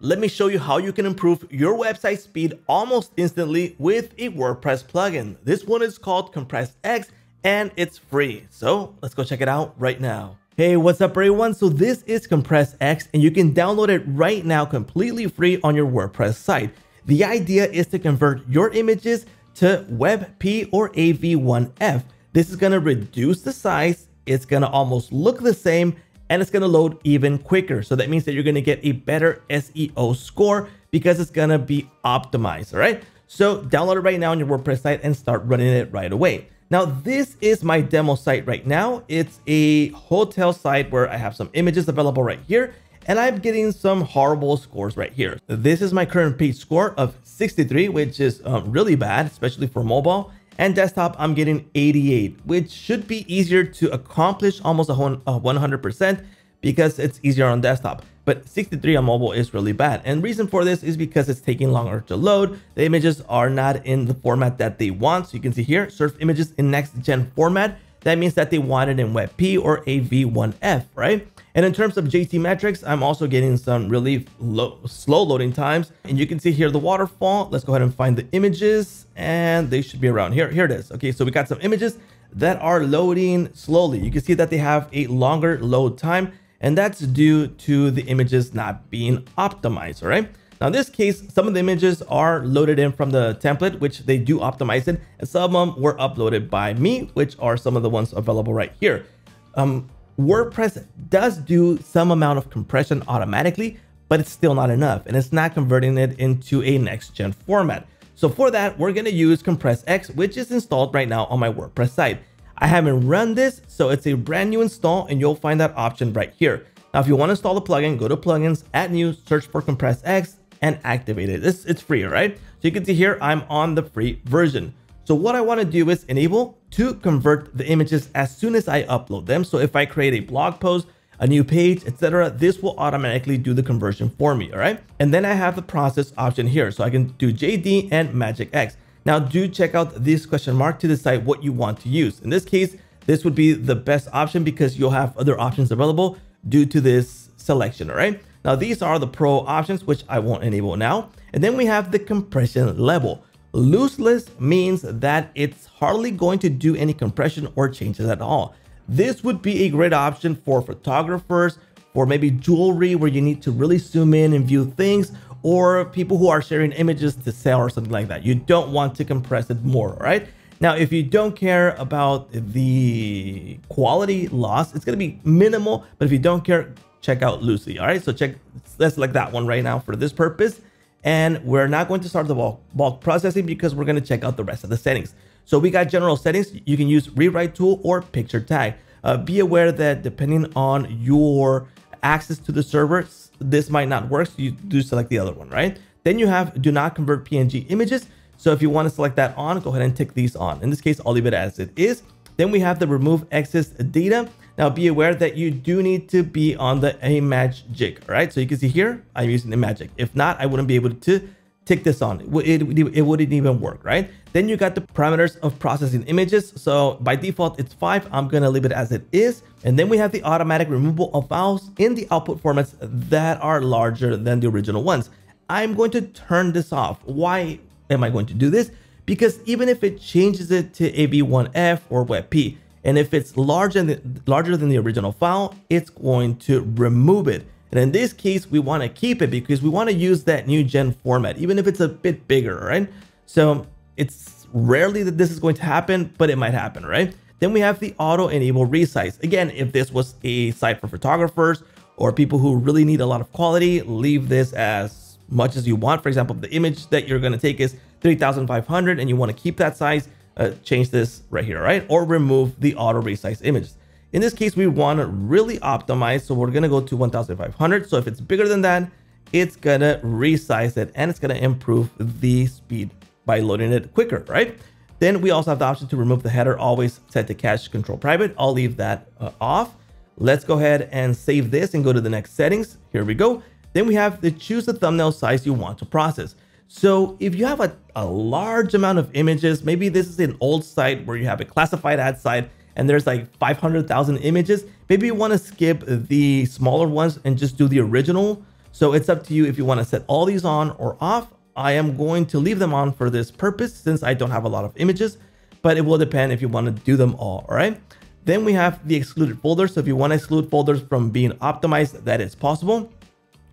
Let me show you how you can improve your website speed almost instantly with a WordPress plugin. This one is called CompressX and it's free. So let's go check it out right now. Hey, what's up everyone? So this is CompressX and you can download it right now completely free on your WordPress site. The idea is to convert your images to WebP or AVIF. This is gonna reduce the size, it's gonna almost look the same, and it's going to load even quicker. So that means that you're going to get a better SEO score because it's going to be optimized. All right. So download it right now on your WordPress site and start running it right away. Now, this is my demo site right now. It's a hotel site where I have some images available right here, and I'm getting some horrible scores right here. This is my current page score of 63, which is um, really bad, especially for mobile and desktop I'm getting 88, which should be easier to accomplish almost a 100% because it's easier on desktop. But 63 on mobile is really bad. And reason for this is because it's taking longer to load. The images are not in the format that they want. So you can see here, surf images in next gen format. That means that they want it in WebP or AVIF, right? And in terms of GTmetrix, I'm also getting some really low, slow loading times. And you can see here the waterfall. Let's go ahead and find the images and they should be around here. Here it is. Okay, so we got some images that are loading slowly. You can see that they have a longer load time and that's due to the images not being optimized, all right? Now in this case, some of the images are loaded in from the template, which they do optimize it, and some of them were uploaded by me, which are some of the ones available right here. Um, WordPress does do some amount of compression automatically, but it's still not enough, and it's not converting it into a next-gen format. So for that, we're gonna use CompressX, which is installed right now on my WordPress site. I haven't run this, so it's a brand new install, and you'll find that option right here. Now, if you want to install the plugin, go to plugins, add new, search for CompressX, and activate it. It's, it's free, right? So you can see here, I'm on the free version. So what I want to do is enable to convert the images as soon as I upload them. So if I create a blog post, a new page, etc., this will automatically do the conversion for me, all right? And then I have the process option here. So I can do GD and Magic X. Now do check out this question mark to decide what you want to use. In this case, this would be the best option because you'll have other options available due to this selection, all right? Now these are the pro options, which I won't enable now. And then we have the compression level. Lossless means that it's hardly going to do any compression or changes at all. This would be a great option for photographers, for maybe jewelry where you need to really zoom in and view things, or people who are sharing images to sell or something like that. You don't want to compress it more, right? Now, if you don't care about the quality loss, it's going to be minimal, but if you don't care, check out Lossy. All right, so check, let's select that one right now for this purpose. And we're not going to start the bulk, bulk processing because we're going to check out the rest of the settings. So we got general settings. You can use rewrite tool or picture tag. Uh, be aware that depending on your access to the servers, this might not work. So you do select the other one, right? Then you have do not convert PNG images. So if you want to select that on, go ahead and tick these on. In this case, I'll leave it as it is. Then we have the remove excess data. Now be aware that you do need to be on the Imagick, all right? So you can see here, I'm using the magic. If not, I wouldn't be able to tick this on. It, it, it wouldn't even work, right? Then you got the parameters of processing images. So by default, it's five. I'm gonna leave it as it is. And then we have the automatic removal of files in the output formats that are larger than the original ones. I'm going to turn this off. Why am I going to do this? Because even if it changes it to AVIF or WebP, and if it's larger than, larger than the original file, it's going to remove it. And in this case, we want to keep it because we want to use that new gen format, even if it's a bit bigger, right? So it's rarely that this is going to happen, but it might happen, right? Then we have the auto enable resize. Again, if this was a site for photographers or people who really need a lot of quality, leave this as much as you want. For example, the image that you're going to take is 3500 and you want to keep that size, uh, change this right here, right? Or remove the auto resize images. In this case, we want to really optimize. So we're going to go to 1500. So if it's bigger than that, it's going to resize it and it's going to improve the speed by loading it quicker, right? Then we also have the option to remove the header, always set to cache control private. I'll leave that uh, off. Let's go ahead and save this and go to the next settings. Here we go. Then we have to choose the thumbnail size you want to process. So if you have a, a large amount of images, maybe this is an old site where you have a classified ad site and there's like 500,000 images, maybe you want to skip the smaller ones and just do the original So it's up to you if you want to set all these on or off. I am going to leave them on for this purpose since I don't have a lot of images, but it will depend if you want to do them all, all right? Then we have the excluded folders. So if you want to exclude folders from being optimized, that is possible.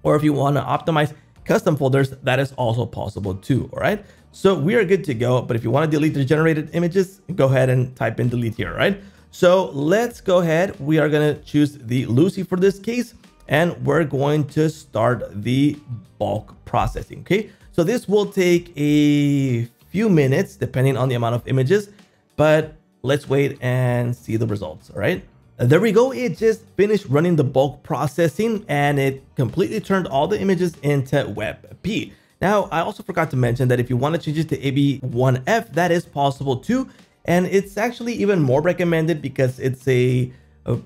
Or if you want to optimize custom folders, that is also possible too, all right? So we are good to go, but if you want to delete the generated images, go ahead and type in delete here, right? So let's go ahead. We are going to choose the Lossy for this case, and we're going to start the bulk processing, okay? So this will take a few minutes depending on the amount of images, but let's wait and see the results, all right? Uh, there we go, it just finished running the bulk processing and it completely turned all the images into WebP. Now, I also forgot to mention that if you want to change it to AVIF, that is possible too. And it's actually even more recommended because it's a, a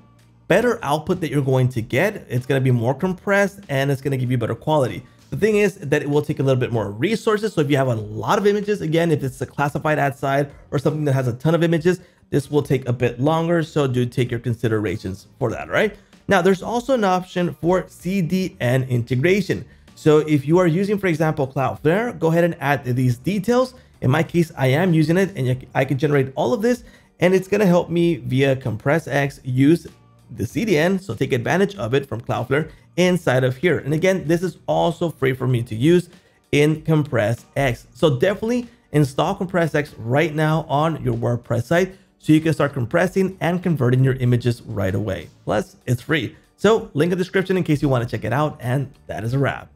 better output that you're going to get. It's going to be more compressed and it's going to give you better quality. The thing is that it will take a little bit more resources. So if you have a lot of images, again, if it's a classified ad side or something that has a ton of images, this will take a bit longer. So do take your considerations for that, right? Now, there's also an option for CDN integration. So if you are using, for example, Cloudflare, go ahead and add these details. In my case, I am using it and I can generate all of this and it's to help me via CompressX use the CDN. So take advantage of it from Cloudflare inside of here. And again, this is also free for me to use in CompressX. So definitely install CompressX right now on your WordPress site so you can start compressing and converting your images right away. Plus, it's free. So link in the description in case you want to check it out. And that is a wrap.